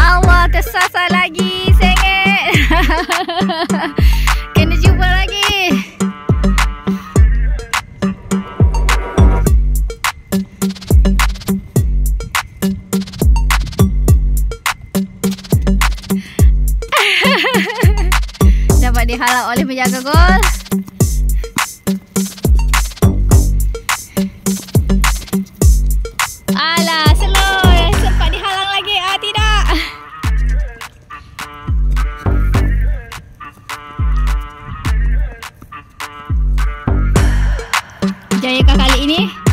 Allah tersasar lagi Sengit? Kena jumpa lagi. Dapat dihalau oleh penjaga gol Alah, slow. Sempat dihalang lagi. Ah, tidak. Jayakah kali ini?